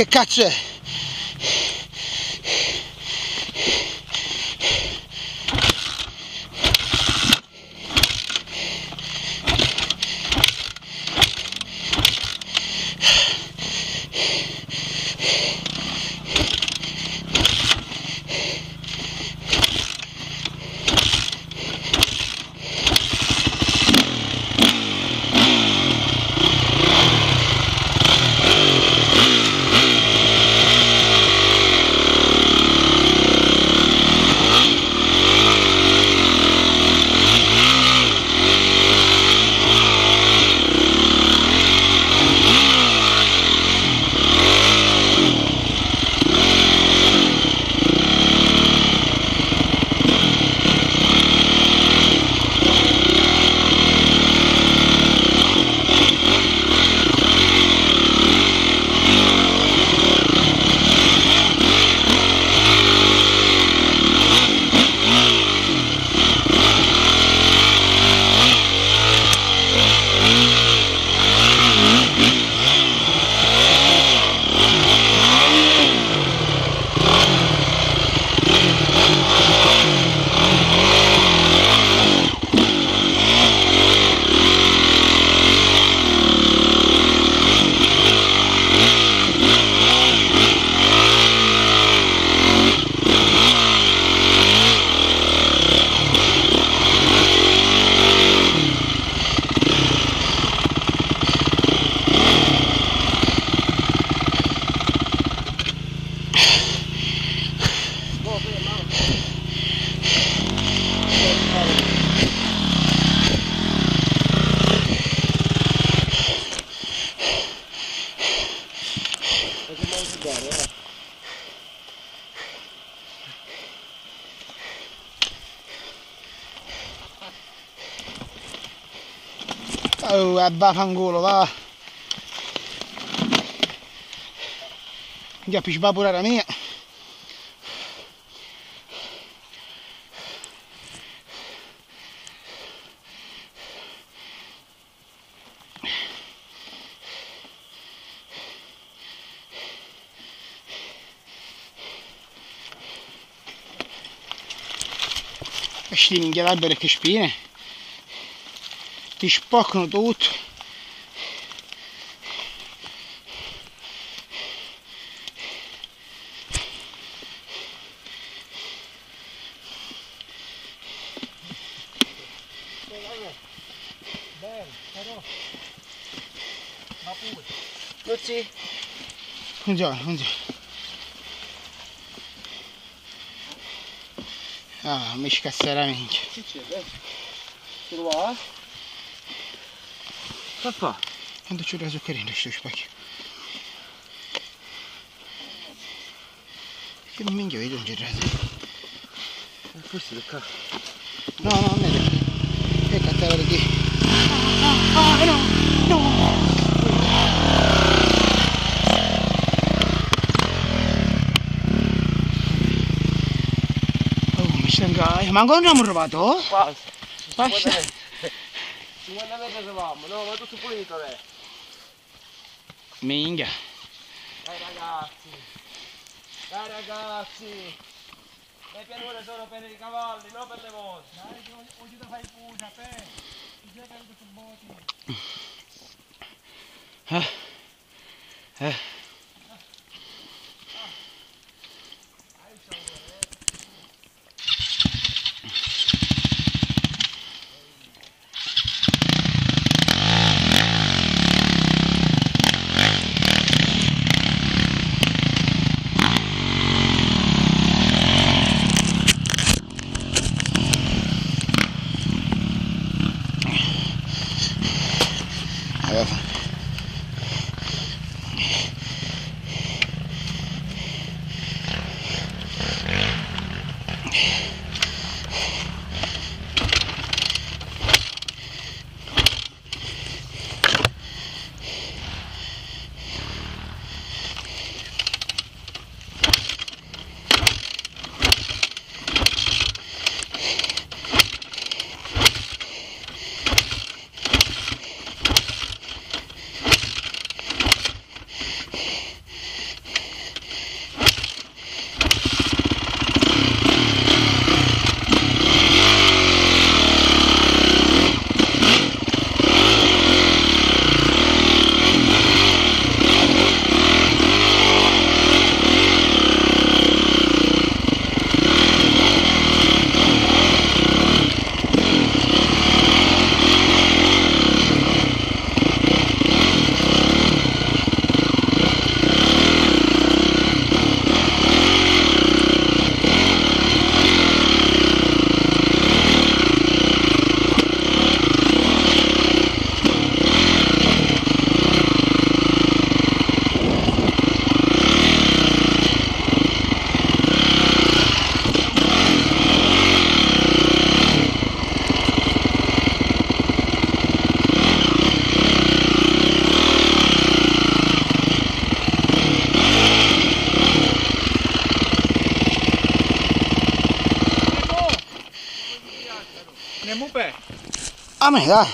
Che cazzo è? Vaffanculo, va. Andiamo a piccare pure la mia. Questi minchia alberi che spine ti spoccano tutto Onde, ó? Onde? Ah, me escasseramente. Tiro lá. Papá. Ando tirando o querendo, deixa eu aqui. Que não me engano, ele não. Não é possível, cara. Não, não, não. É catera aqui. Ah, não, não, não. 가. 망건으로 물어봐도. 봐. 봐. 중간에 내려서 봐. Minga. Dai ragazzi. Dai ragazzi. Le pianure sono per i cavalli, non per le vostre. Dai, oggi te fai puja, per. Ti gioca anche su boti. Ah. Ah. 没了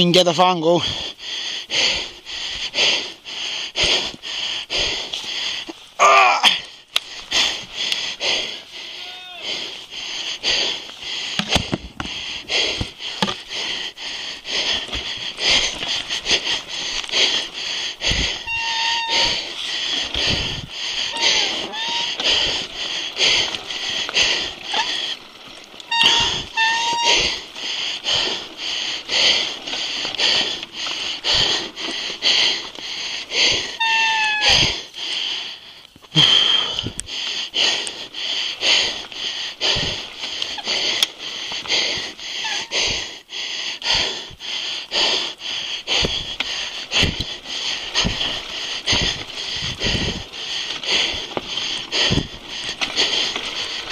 we can get a phone call.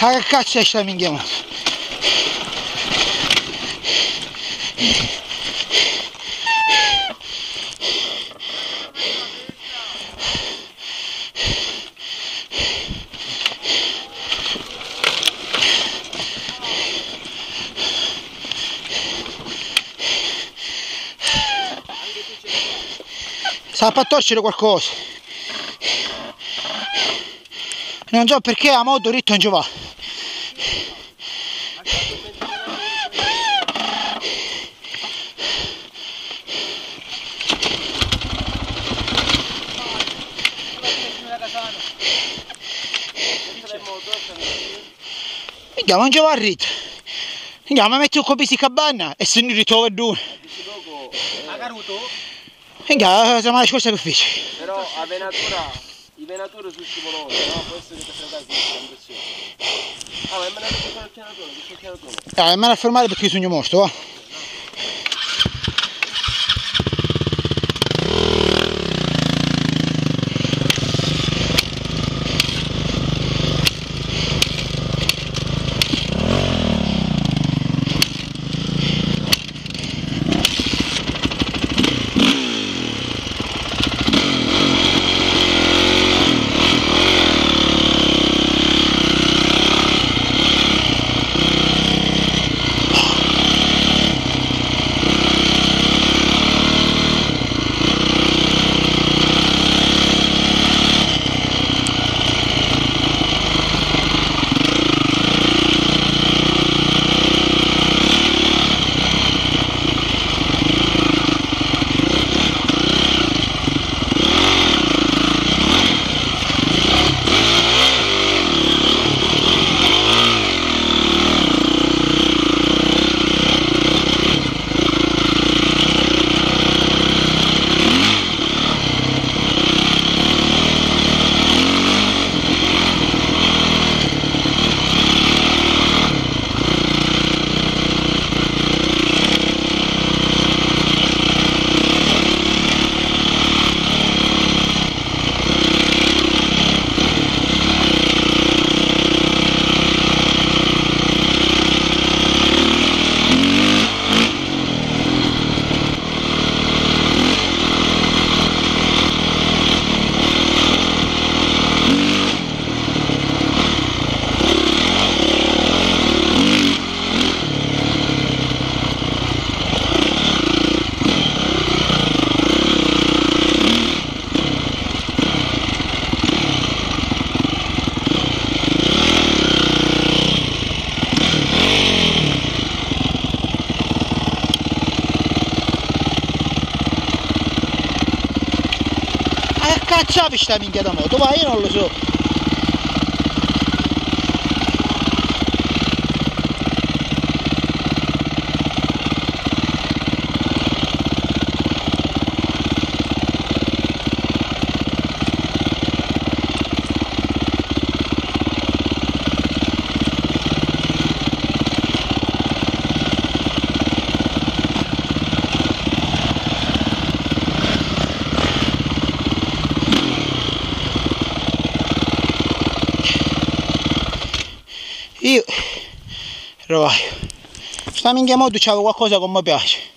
È sta minchia moto? Sta a torcere qualcosa. Non so perché la moto dritto non ci va. Va a ritmo. Minchia, ma metti un copisi cabana e se ne due. Ha caruto? Minchia, siamo alla scorsa che fece. Però a venatura, i venature sul stimolone, no? Può essere che frega così, Ah, ma è meglio che sono il chianatore, che c'è il chianatore. Dai, me a fermare perché sogno morto, va. Kaczaw iść tam indziej do domu, to ma inną luzu. Rovaio. Sta minchia moto qualcosa mi piace.